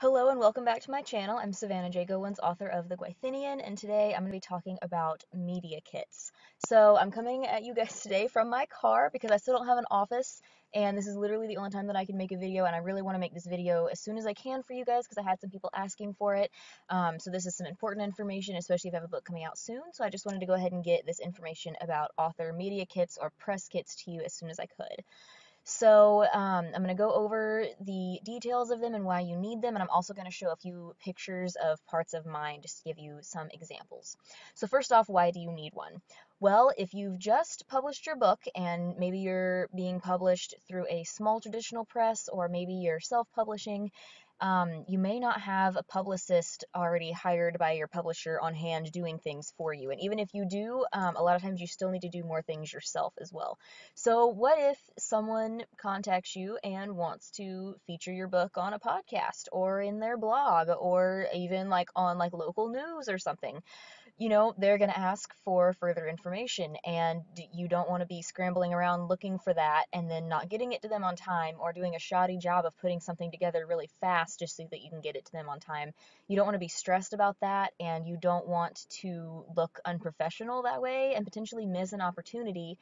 Hello and welcome back to my channel. I'm Savannah J. Goins, author of The Gwythynian, and today I'm going to be talking about media kits. So I'm coming at you guys today from my car because I still don't have an office, and this is literally the only time that I can make a video, and I really want to make this video as soon as I can for you guys because I had some people asking for it. Um, so this is some important information, especially if I have a book coming out soon, so I just wanted to go ahead and get this information about author media kits or press kits to you as soon as I could. So um, I'm going to go over the details of them and why you need them, and I'm also going to show a few pictures of parts of mine just to give you some examples. So first off, why do you need one? Well, if you've just published your book and maybe you're being published through a small traditional press or maybe you're self-publishing um, you may not have a publicist already hired by your publisher on hand doing things for you. And even if you do, um, a lot of times you still need to do more things yourself as well. So, what if someone contacts you and wants to feature your book on a podcast or in their blog or even like on like local news or something? You know, they're going to ask for further information, and you don't want to be scrambling around looking for that and then not getting it to them on time or doing a shoddy job of putting something together really fast just so that you can get it to them on time. You don't want to be stressed about that, and you don't want to look unprofessional that way and potentially miss an opportunity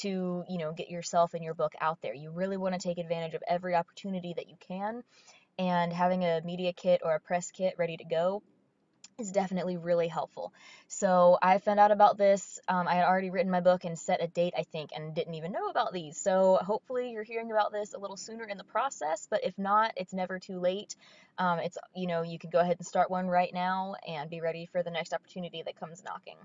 to, you know, get yourself and your book out there. You really want to take advantage of every opportunity that you can, and having a media kit or a press kit ready to go is definitely really helpful. So I found out about this. Um, I had already written my book and set a date, I think, and didn't even know about these. So hopefully you're hearing about this a little sooner in the process. But if not, it's never too late. Um, it's you know you can go ahead and start one right now and be ready for the next opportunity that comes knocking.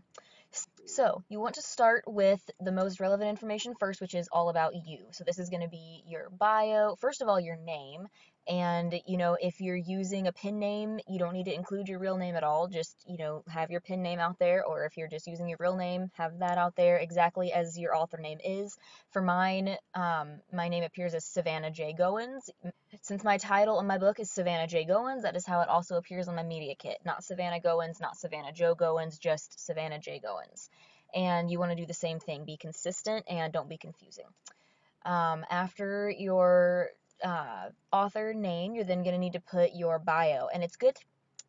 So you want to start with the most relevant information first, which is all about you. So this is going to be your bio. First of all, your name, and, you know, if you're using a pen name, you don't need to include your real name at all. Just, you know, have your pen name out there. Or if you're just using your real name, have that out there exactly as your author name is. For mine, um, my name appears as Savannah J. Goins. Since my title on my book is Savannah J. Goins, that is how it also appears on my media kit. Not Savannah Goins, not Savannah Joe Goins, just Savannah J. Goins. And you want to do the same thing. Be consistent and don't be confusing. Um, after your uh, author name, you're then going to need to put your bio. And it's good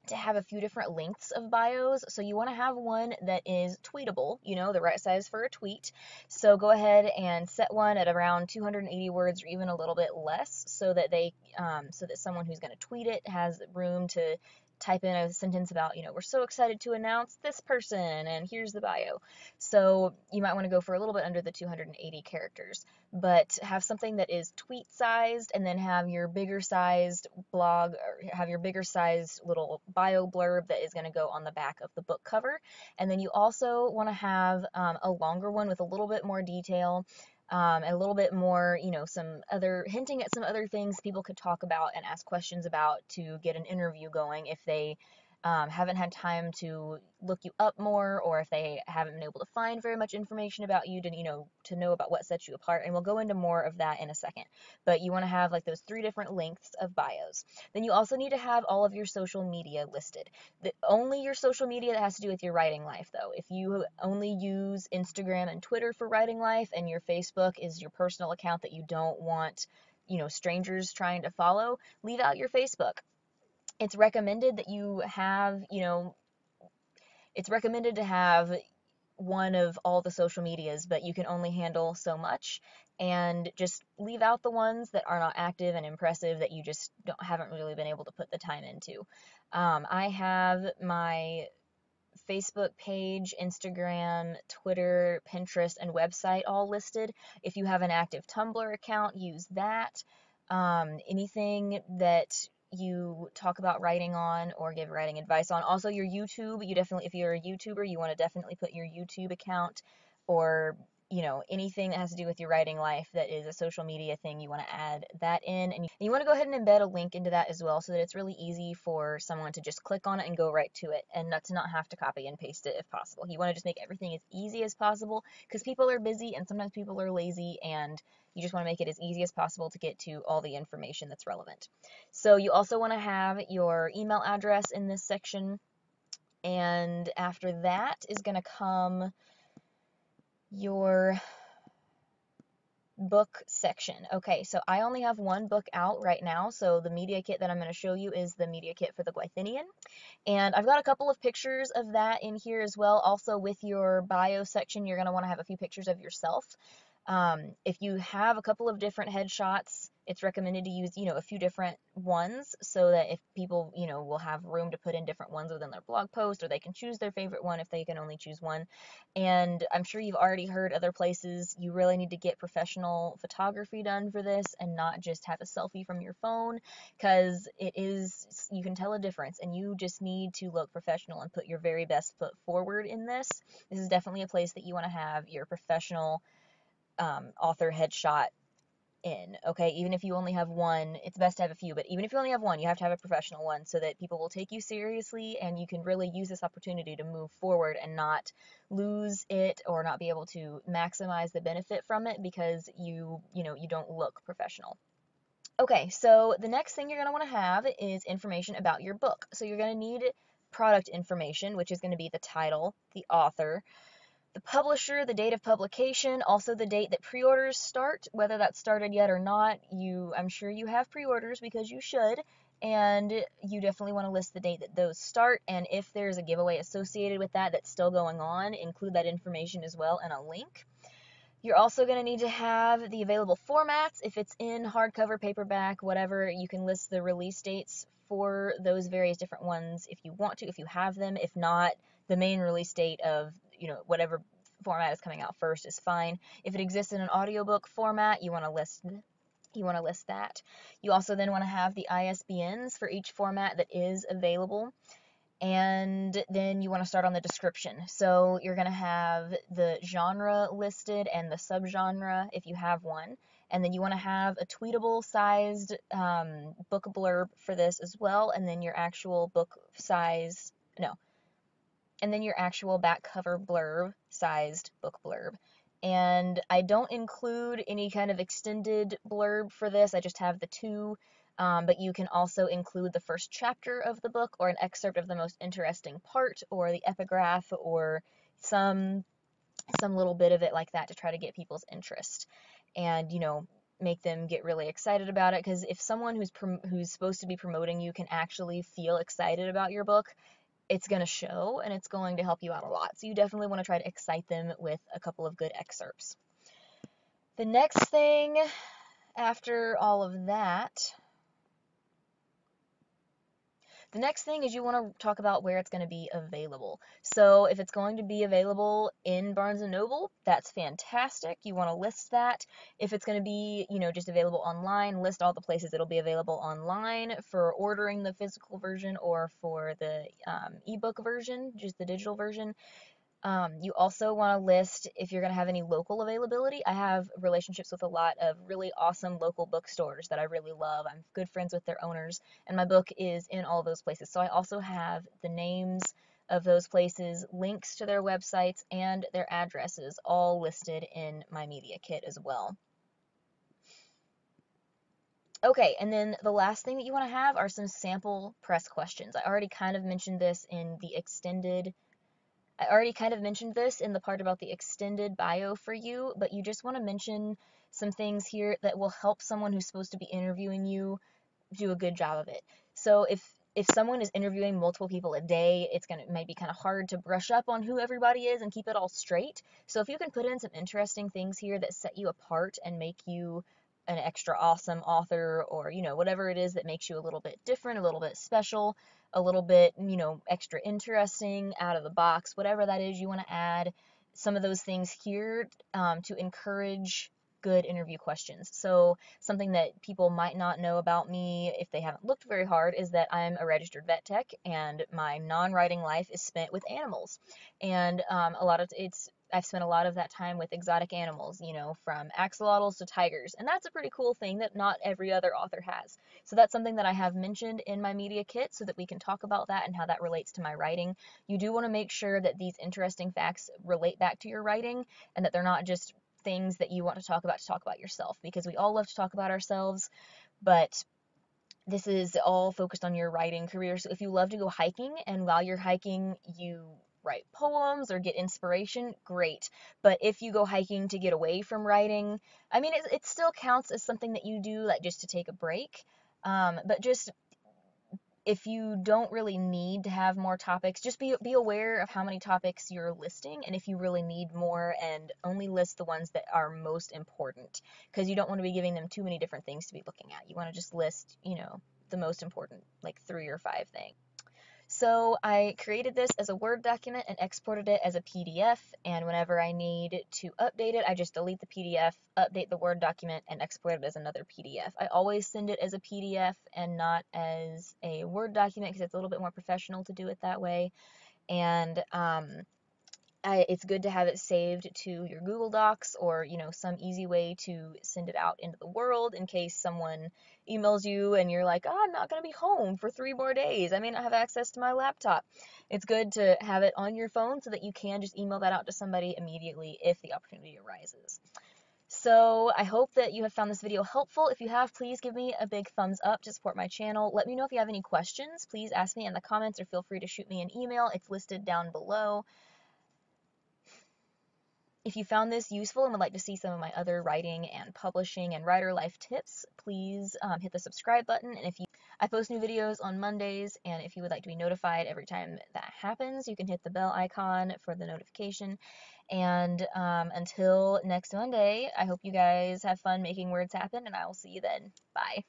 to have a few different lengths of bios. So you want to have one that is tweetable, you know, the right size for a tweet. So go ahead and set one at around 280 words or even a little bit less so that they um, so that someone who's going to tweet it has room to type in a sentence about, you know, we're so excited to announce this person and here's the bio. So you might want to go for a little bit under the 280 characters, but have something that is tweet sized and then have your bigger sized blog or have your bigger sized little bio blurb that is going to go on the back of the book cover. And then you also want to have um, a longer one with a little bit more detail um, and a little bit more, you know, some other hinting at some other things people could talk about and ask questions about to get an interview going if they um, haven't had time to look you up more or if they haven't been able to find very much information about you to you know to know about what sets you apart and we'll go into more of that in a second. But you want to have like those three different lengths of bios. Then you also need to have all of your social media listed. The, only your social media that has to do with your writing life though. If you only use instagram and twitter for writing life and your facebook is your personal account that you don't want you know strangers trying to follow leave out your facebook it's recommended that you have, you know, it's recommended to have one of all the social medias, but you can only handle so much. And just leave out the ones that are not active and impressive that you just don't, haven't really been able to put the time into. Um, I have my Facebook page, Instagram, Twitter, Pinterest, and website all listed. If you have an active Tumblr account, use that. Um, anything that you talk about writing on or give writing advice on. Also, your YouTube, you definitely, if you're a YouTuber, you want to definitely put your YouTube account or you know anything that has to do with your writing life that is a social media thing you want to add that in and you, want to go ahead and embed a link into that as well so that it's really easy for someone to just click on it and go right to it and not to not have to copy and paste it if possible you want to just make everything as easy as possible because people are busy and sometimes people are lazy and you just want to make it as easy as possible to get to all the information that's relevant. So you also want to have your email address in this section. And after that is going to come your book section. Okay, so I only have one book out right now, so the media kit that I'm going to show you is the media kit for the Gwythynian. And I've got a couple of pictures of that in here as well. Also with your bio section, you're going to want to have a few pictures of yourself. Um, if you have a couple of different headshots, it's recommended to use, you know, a few different ones so that if people, you know, will have room to put in different ones within their blog post or they can choose their favorite one if they can only choose one. And I'm sure you've already heard other places you really need to get professional photography done for this and not just have a selfie from your phone because it is, you can tell a difference and you just need to look professional and put your very best foot forward in this. This is definitely a place that you want to have your professional um, author headshot in. Okay, even if you only have one, it's best to have a few, but even if you only have one, you have to have a professional one so that people will take you seriously and you can really use this opportunity to move forward and not lose it or not be able to maximize the benefit from it because you, you know, you don't look professional. Okay, so the next thing you're going to want to have is information about your book. So you're going to need product information, which is going to be the title, the author, the publisher, the date of publication, also the date that pre-orders start, whether that's started yet or not. You, I'm sure you have pre-orders because you should, and you definitely want to list the date that those start. And if there's a giveaway associated with that that's still going on, include that information as well and a link. You're also going to need to have the available formats. If it's in hardcover, paperback, whatever, you can list the release dates for those various different ones if you want to, if you have them. If not, the main release date of you know, whatever format is coming out first is fine. If it exists in an audiobook format, you want to list you want to list that. You also then want to have the ISBNs for each format that is available. And then you want to start on the description. So you're going to have the genre listed and the subgenre if you have one. And then you want to have a tweetable sized um, book blurb for this as well. And then your actual book size, no, and then your actual back cover blurb sized book blurb. And I don't include any kind of extended blurb for this, I just have the two. Um, but you can also include the first chapter of the book or an excerpt of the most interesting part or the epigraph or some some little bit of it like that to try to get people's interest and you know make them get really excited about it because if someone who's who's supposed to be promoting you can actually feel excited about your book it's going to show and it's going to help you out a lot. So you definitely want to try to excite them with a couple of good excerpts. The next thing after all of that the next thing is you want to talk about where it's going to be available. So if it's going to be available in Barnes & Noble, that's fantastic. You want to list that. If it's going to be, you know, just available online, list all the places it'll be available online for ordering the physical version or for the um, ebook version, just the digital version. Um, you also want to list if you're going to have any local availability. I have relationships with a lot of really awesome local bookstores that I really love. I'm good friends with their owners, and my book is in all those places. So I also have the names of those places, links to their websites, and their addresses all listed in my media kit as well. Okay, and then the last thing that you want to have are some sample press questions. I already kind of mentioned this in the extended I already kind of mentioned this in the part about the extended bio for you, but you just want to mention some things here that will help someone who's supposed to be interviewing you do a good job of it. So if if someone is interviewing multiple people a day, it's gonna might be kind of hard to brush up on who everybody is and keep it all straight. So if you can put in some interesting things here that set you apart and make you an extra awesome author or you know whatever it is that makes you a little bit different, a little bit special, a little bit, you know, extra interesting, out of the box, whatever that is you want to add some of those things here um, to encourage good interview questions. So something that people might not know about me if they haven't looked very hard is that I'm a registered vet tech and my non-writing life is spent with animals. And um, a lot of it's I've spent a lot of that time with exotic animals, you know, from axolotls to tigers. And that's a pretty cool thing that not every other author has. So that's something that I have mentioned in my media kit so that we can talk about that and how that relates to my writing. You do want to make sure that these interesting facts relate back to your writing and that they're not just things that you want to talk about to talk about yourself because we all love to talk about ourselves, but this is all focused on your writing career. So if you love to go hiking and while you're hiking, you write poems or get inspiration, great. But if you go hiking to get away from writing, I mean, it, it still counts as something that you do, like just to take a break. Um, but just if you don't really need to have more topics, just be be aware of how many topics you're listing and if you really need more and only list the ones that are most important because you don't want to be giving them too many different things to be looking at. You want to just list, you know, the most important, like 3 or 5 things. So I created this as a Word document and exported it as a PDF. And whenever I need to update it, I just delete the PDF, update the Word document, and export it as another PDF. I always send it as a PDF and not as a Word document because it's a little bit more professional to do it that way. And um, It's good to have it saved to your Google Docs or you know some easy way to send it out into the world in case someone emails you and you're like, oh, I'm not going to be home for three more days. I may not have access to my laptop. It's good to have it on your phone so that you can just email that out to somebody immediately if the opportunity arises. So I hope that you have found this video helpful. If you have, please give me a big thumbs up to support my channel. Let me know if you have any questions. Please ask me in the comments or feel free to shoot me an email. It's listed down below. If you found this useful and would like to see some of my other writing and publishing and writer life tips, please um, hit the subscribe button. And if you, I post new videos on Mondays, and if you would like to be notified every time that happens, you can hit the bell icon for the notification. And um, until next Monday, I hope you guys have fun making words happen, and I will see you then. Bye.